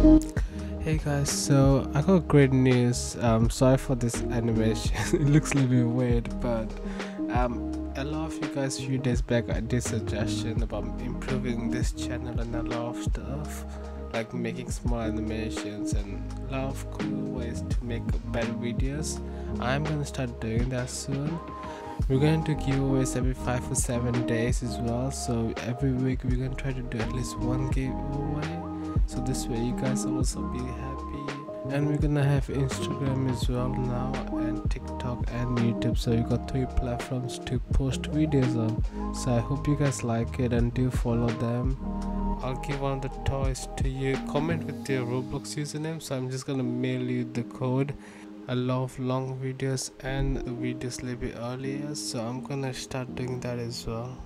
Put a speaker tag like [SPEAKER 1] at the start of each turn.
[SPEAKER 1] Hey guys, so I got great news. Um, sorry for this animation. it looks a little bit weird, but um, a lot of you guys a few days back I did suggestion about improving this channel and a lot of stuff, like making small animations and a lot of cool ways to make better videos. I'm gonna start doing that soon. We're going to giveaways every five or seven days as well. So every week we're gonna try to do at least one giveaway so this way you guys also be happy. And we're gonna have instagram as well now and tiktok and youtube. So you got three platforms to post videos on. So i hope you guys like it and do follow them. I'll give one of the toys to you. Comment with your roblox username. So i'm just gonna mail you the code. I love long videos and videos a little bit earlier so I'm gonna start doing that as well